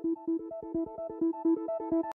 フフフ。